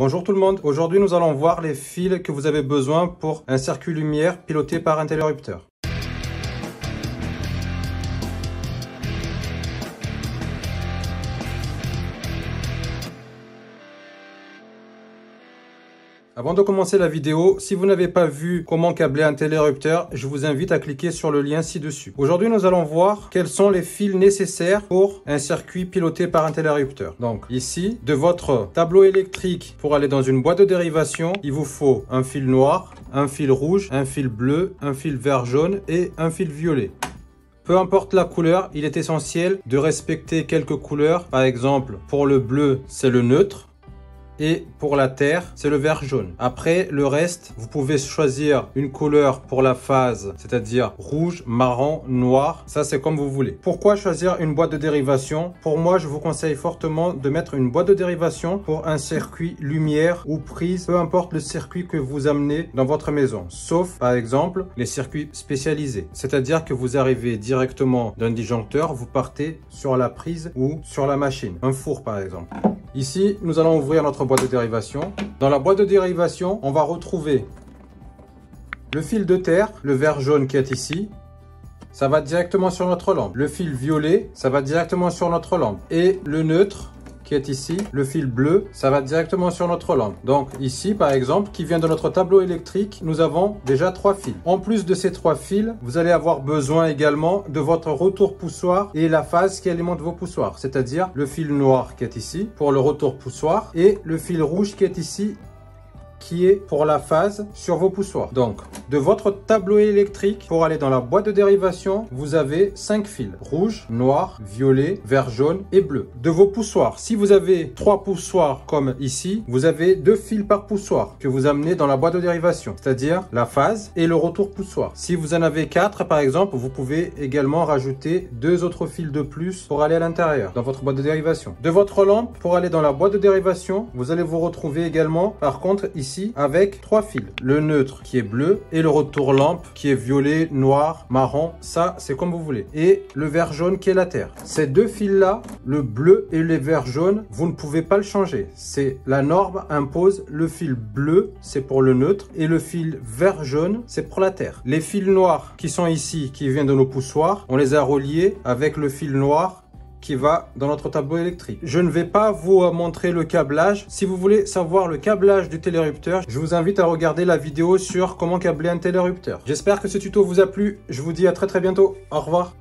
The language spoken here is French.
Bonjour tout le monde, aujourd'hui nous allons voir les fils que vous avez besoin pour un circuit lumière piloté par un Avant de commencer la vidéo, si vous n'avez pas vu comment câbler un télérupteur, je vous invite à cliquer sur le lien ci-dessus. Aujourd'hui, nous allons voir quels sont les fils nécessaires pour un circuit piloté par un télérupteur. Donc ici, de votre tableau électrique pour aller dans une boîte de dérivation, il vous faut un fil noir, un fil rouge, un fil bleu, un fil vert jaune et un fil violet. Peu importe la couleur, il est essentiel de respecter quelques couleurs. Par exemple, pour le bleu, c'est le neutre. Et pour la terre, c'est le vert jaune. Après, le reste, vous pouvez choisir une couleur pour la phase, c'est-à-dire rouge, marron, noir. Ça, c'est comme vous voulez. Pourquoi choisir une boîte de dérivation? Pour moi, je vous conseille fortement de mettre une boîte de dérivation pour un circuit lumière ou prise, peu importe le circuit que vous amenez dans votre maison. Sauf, par exemple, les circuits spécialisés. C'est-à-dire que vous arrivez directement d'un disjoncteur, vous partez sur la prise ou sur la machine. Un four, par exemple. Ici, nous allons ouvrir notre boîte de dérivation. Dans la boîte de dérivation, on va retrouver le fil de terre, le vert jaune qui est ici. Ça va directement sur notre lampe. Le fil violet, ça va directement sur notre lampe. Et le neutre, qui est ici, le fil bleu, ça va directement sur notre lampe. Donc ici, par exemple, qui vient de notre tableau électrique, nous avons déjà trois fils. En plus de ces trois fils, vous allez avoir besoin également de votre retour poussoir et la phase qui alimente vos poussoirs, c'est-à-dire le fil noir qui est ici pour le retour poussoir et le fil rouge qui est ici qui est pour la phase sur vos poussoirs. Donc, de votre tableau électrique, pour aller dans la boîte de dérivation, vous avez 5 fils. Rouge, noir, violet, vert, jaune et bleu. De vos poussoirs, si vous avez 3 poussoirs comme ici, vous avez 2 fils par poussoir que vous amenez dans la boîte de dérivation, c'est-à-dire la phase et le retour poussoir. Si vous en avez 4 par exemple, vous pouvez également rajouter deux autres fils de plus pour aller à l'intérieur dans votre boîte de dérivation. De votre lampe, pour aller dans la boîte de dérivation, vous allez vous retrouver également par contre avec trois fils. Le neutre qui est bleu et le retour lampe qui est violet, noir, marron. Ça, c'est comme vous voulez. Et le vert jaune qui est la terre. Ces deux fils-là, le bleu et le vert jaune, vous ne pouvez pas le changer. C'est la norme impose le fil bleu, c'est pour le neutre, et le fil vert jaune, c'est pour la terre. Les fils noirs qui sont ici, qui viennent de nos poussoirs, on les a reliés avec le fil noir qui va dans notre tableau électrique. Je ne vais pas vous montrer le câblage. Si vous voulez savoir le câblage du télérupteur, je vous invite à regarder la vidéo sur comment câbler un télérupteur. J'espère que ce tuto vous a plu. Je vous dis à très très bientôt. Au revoir.